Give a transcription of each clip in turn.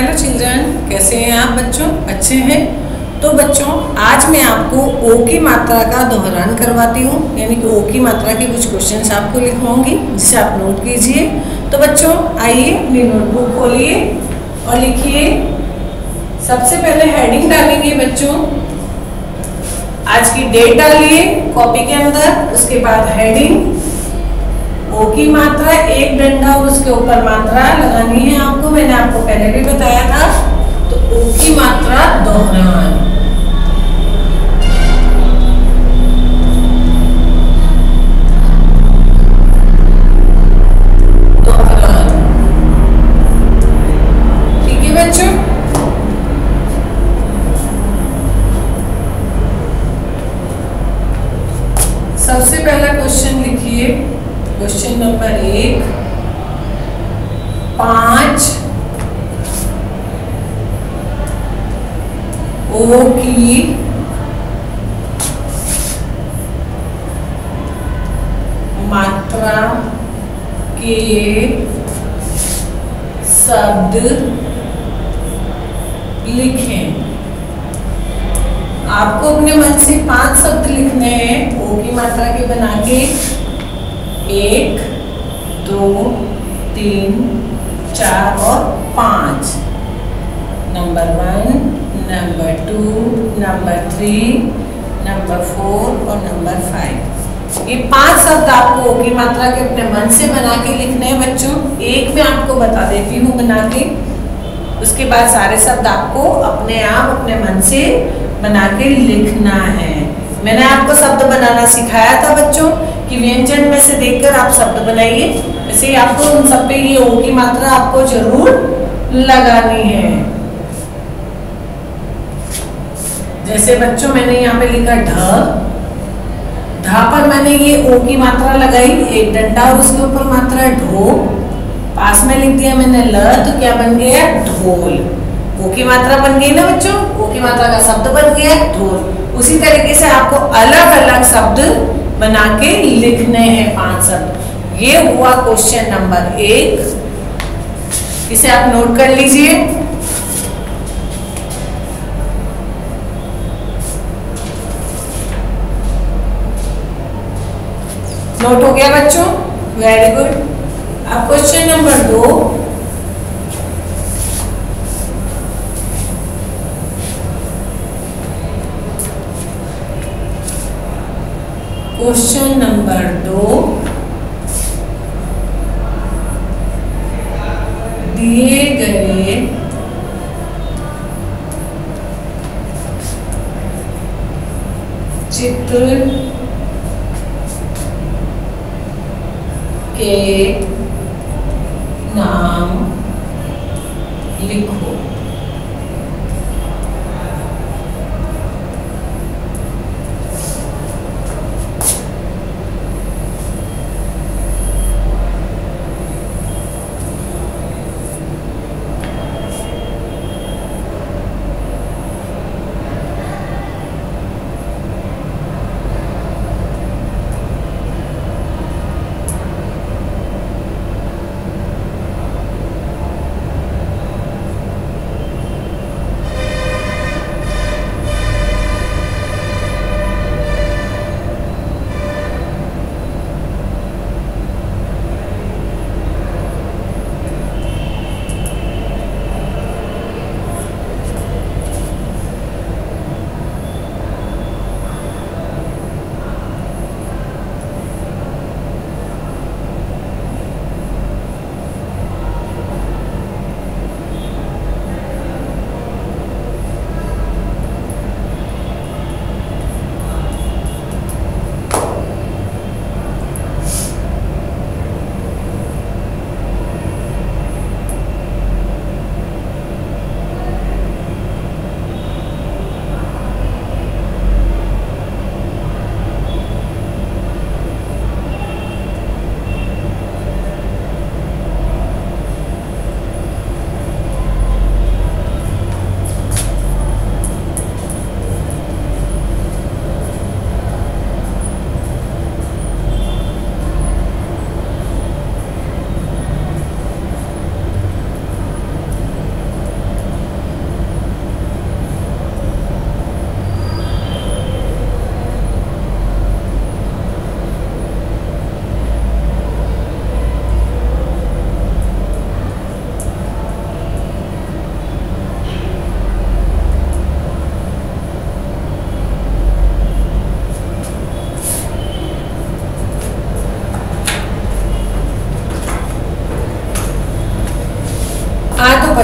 Hello children कैसे हैं आप बच्चों? अच्छे हैं? तो बच्चों, आज मैं आपको ओ की मात्रा का दोहरान करवाती हूँ, यानी कि ओ की मात्रा के कुछ क्वेश्चंस आपको लिखवाऊँगी, जिसे आप नोट कीजिए। तो बच्चों, आइए, अपनी नोटबुक खोलिए और लिखिए। सबसे पहले हेडिंग डालेंगे बच्चों। आज की डेट डालिए कॉपी के अंदर, उसके बाद हेडिंग की मात्रा, एक डंडा और उसके ऊपर मात्रा लगानी है आपको, मैंने आपको पहले भी बताया था। तो ओ की मात्रा दोहरान सबसे पहला क्वेश्चन लिखिए। क्वेश्चन नंबर एक, पाँच ओ की मात्रा के शब्द लिखें। आपको अपने मन से पाँच शब्द लिखने हैं, ओ की मात्रा के बना के एक, दो, तीन, चार और पाँच। Number one number two number three number four और नंबर फाइव ये पाँच शब्द आपको की मात्रा के अपने मन से बना के लिखने हैं बच्चों। एक मैं आपको बता देती हूँ बना के। उसके बाद सारे शब्द आपको अपने आप, अपने मन से बना के लिखना है। मैंने आपको शब्द बनाना सिखाया था बच्चों, कि व्यंजन में से देखकर आप शब्द बनाइए। वैसे ही आपको उन सब पे ये ओ की मात्रा आपको ज़रूर लगानी है। जैसे बच्चों, मैंने यहाँ पे लिखा ढ। ढा पर मैंने ये ओ की मात्रा लगाई, एक डंडा और उसके ऊपर मात्रा ढो। पास में लिख दिया मैंने ल तो क्या बन गया? ढोल। ओ की मात्रा बन गई ना बच्चों ओ की मात्रा का शब्द बन गया ढोल। उसी तरीके से आपको अलग अलग शब्द बना के लिखने हैं पाँच शब्द। ये हुआ क्वेश्चन नंबर एक। इसे आप नोट कर लीजिए। नोट हो गया बच्चों। वेरी गुड अब क्वेश्चन नंबर दो। क्वेश्चन नंबर दो। दिए गए चित्र के नाम लिखो।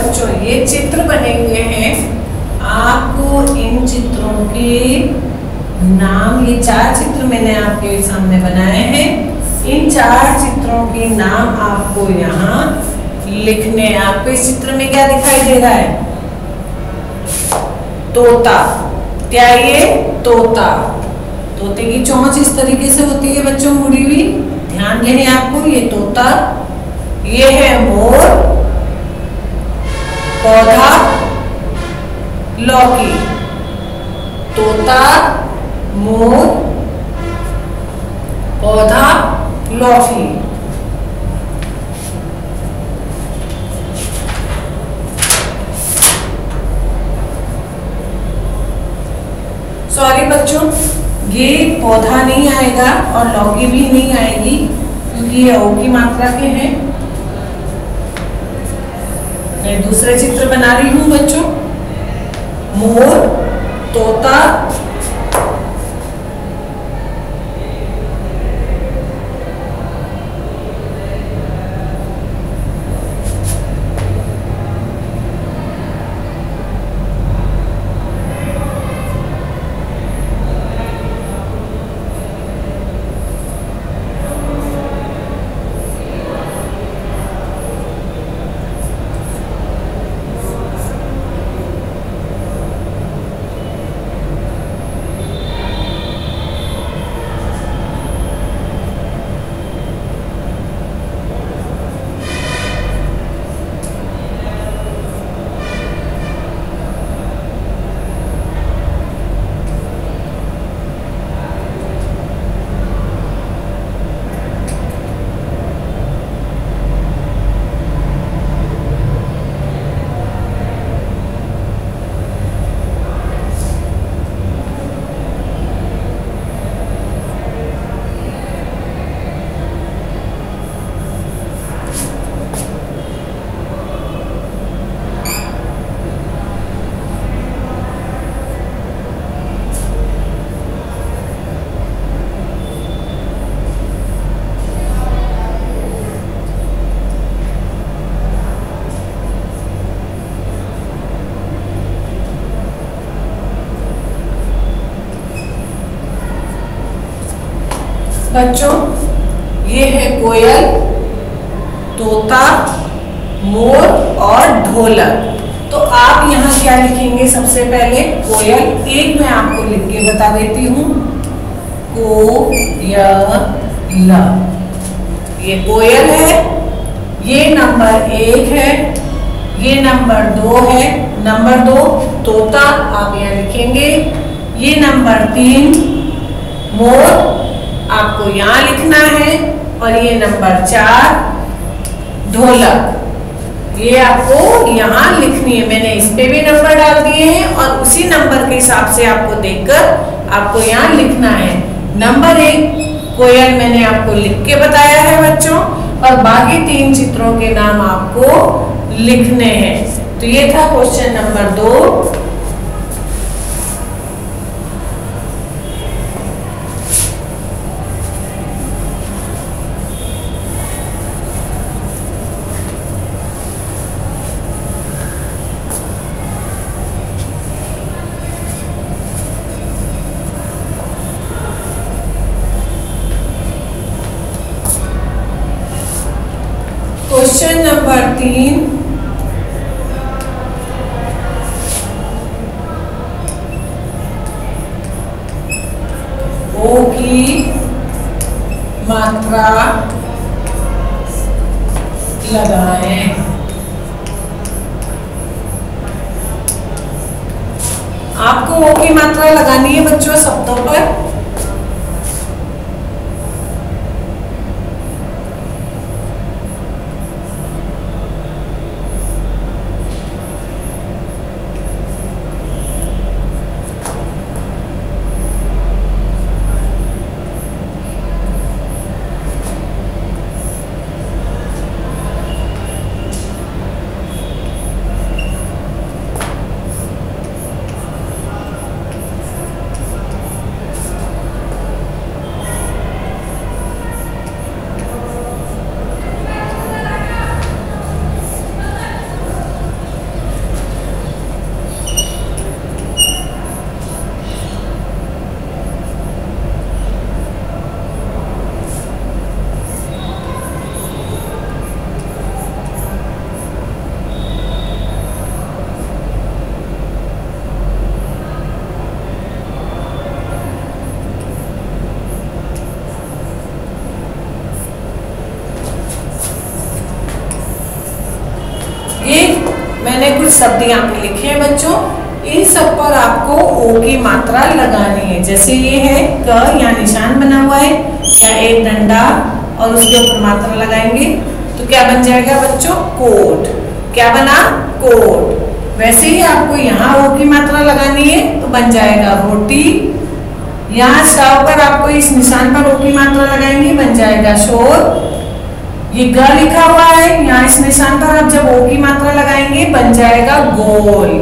बच्चों ये चित्र बने हुए हैं, आपको इन चित्रों के नाम, ये चार चित्र मैंने आपके सामने बनाए हैं। इन चार चित्रों के नाम आपको यहाँ लिखने, आपको इस चित्र में क्या दिखाई दे रहा है? तोता। क्या ये? तोता। तोते की चोंच इस तरीके से होती है बच्चों, मुड़ी हुई। ध्यान देने आपको, ये तोता, ये है मोर। लौकी। तोता, मोर, पौधा, लौकी। सॉरी बच्चों, ये पौधा नहीं आएगा और लौकी भी नहीं आएगी, क्योंकि ये ओ की मात्रा के हैं। मैं दूसरे चित्र बना रही हूँ बच्चों। मोर तोता बच्चों, ये है कोयल, तोता, मोर और ढोलक। तो आप यहाँ क्या लिखेंगे? सबसे पहले कोयल एक मैं आपको लिख के बता देती हूँ। को ये कोयल है, ये नंबर एक है, ये नंबर दो है, नंबर दो तोता, आप यहाँ लिखेंगे। ये नंबर तीन, मोर आपको यहाँ लिखना है और ये नंबर चार, ढोलक। ये आपको यहाँ लिखनी है। मैंने इस पे भी नंबर डाल दिए हैं और उसी नंबर के हिसाब से आपको देखकर आपको यहाँ लिखना है। नंबर एक, कोयल मैंने आपको लिख के बताया है बच्चों। और बाकी तीन चित्रों के नाम आपको लिखने हैं। तो ये था क्वेश्चन नंबर दो। नंबर तीन। ओ की मात्रा लगाएँ। आपको ओ की मात्रा लगानी है बच्चों शब्दों पर। शब्द यहाँ पे लिखे हैं बच्चों। इन सब पर आपको ओ की मात्रा लगानी है। जैसे ये है, क यहाँ निशान बना हुआ है, या एक डंडा, और उसके ऊपर मात्रा लगाएँगे। तो क्या बन जाएगा बच्चों? कोट। क्या बना? कोट। वैसे ही आपको यहाँ ओ की मात्रा लगानी है तो बन जाएगा रोटी। यहाँ स्टव पर आपको इस निशान पर ओ की मात्रा लगाएँगे, बन जाएगा शोर। ये ग लिखा हुआ है, यहाँ इस निशान पर आप जब ओ की मात्रा लगाएँगे, बन जाएगा गोल।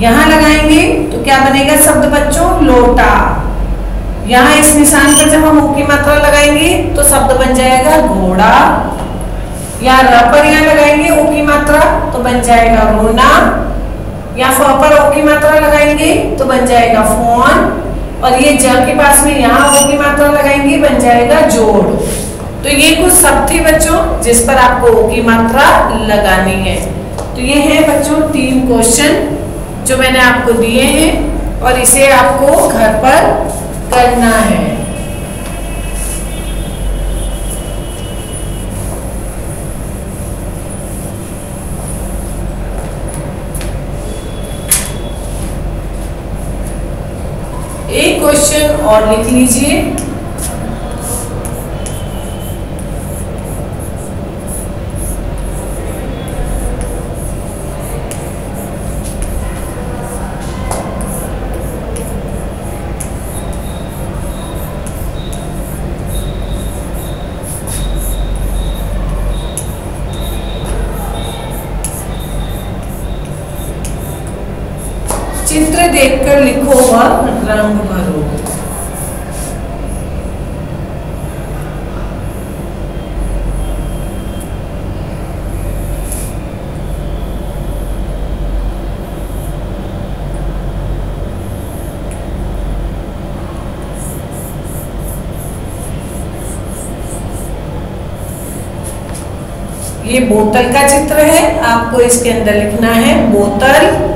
यहाँ लगाएँगे तो क्या बनेगा शब्द बच्चों? लोटा। यहाँ इस निशान पर जब हम ओ की मात्रा लगाएँगे तो शब्द बन जाएगा घोड़ा। यहाँ र पर यहाँ लगाएँगे ओ की मात्रा तो बन जाएगा रोना या फ पर ओ की मात्रा लगाएँगे तो बन जाएगा फ़ोन। और ये ज के पास में यहाँ ओ की मात्रा लगाएँगे, बन जाएगा जोड़। तो ये कुछ शब्द थे बच्चों, जिस पर आपको की मात्रा लगानी है। तो ये है बच्चों तीन क्वेश्चन जो मैंने आपको दिए हैं और इसे आपको घर पर करना है। एक क्वेश्चन और लिख लीजिए चित्र देखकर लिखो व रंग भरो ये बोतल का चित्र है आपको इसके अंदर लिखना है बोतल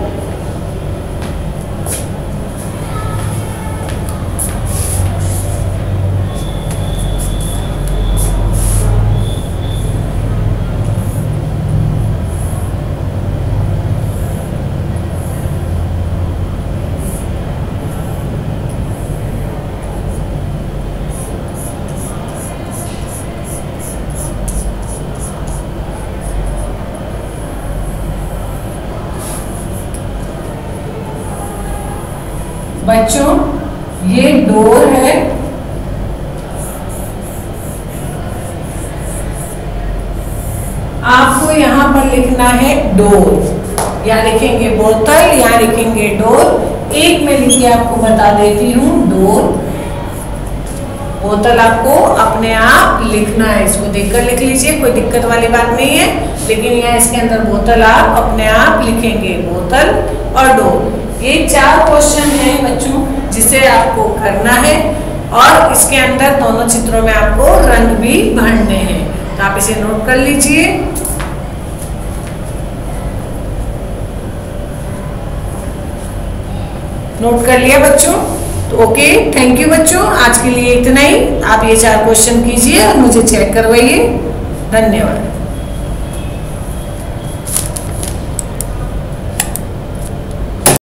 है डोर। या लिखेंगे बोतल, या लिखेंगे डोर। एक में लिख के आपको बता देती हूँ, डोर। बोतल आपको अपने आप लिखना है, इसको देखकर लिख लीजिए, कोई दिक्कत वाली बात नहीं है। लेकिन यहाँ इसके अंदर बोतल आप अपने आप लिखेंगे, बोतल और डोर। ये चार क्वेश्चन है बच्चों, जिसे आपको करना है। और इसके अंदर दोनों चित्रों में आपको रंग भी भरने हैं। तो आप इसे नोट कर लीजिए। नोट कर लिया बच्चों। तो ओके थैंक यू बच्चों। आज के लिए इतना ही। आप ये चार क्वेश्चन कीजिए और मुझे चेक करवाइए। धन्यवाद।